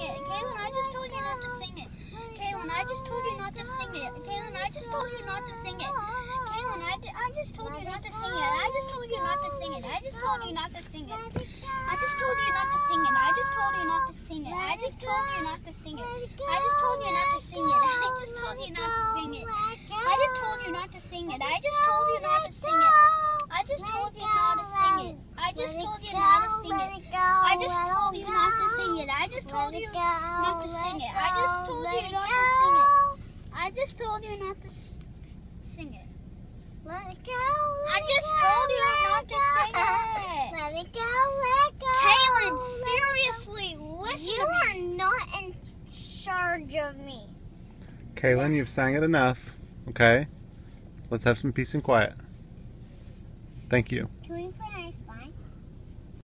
it. Kaylin, I just told you not to sing it. Kaylin, I just told you not to sing it. Kaylin, I just told you not to sing it. Kaylin, I, I just told you not to sing it. I just told you not to sing it. I just told you not to sing it. I just told you not to sing it. I just told you not to sing it. I just told you not to sing it. I just told you not to sing it. I just told you not to sing it. I just told you not to sing it. I just told you not to sing it. I just told you not to sing it. I just told you not to s- sing it. Let it go. I just told you not to sing it. Let it go. Let it go. Kaylin, Let- seriously, listen You to are me. not in charge of me. Kaylin, you've sang it enough. Okay? Let's have some peace and quiet. Thank you. Can we play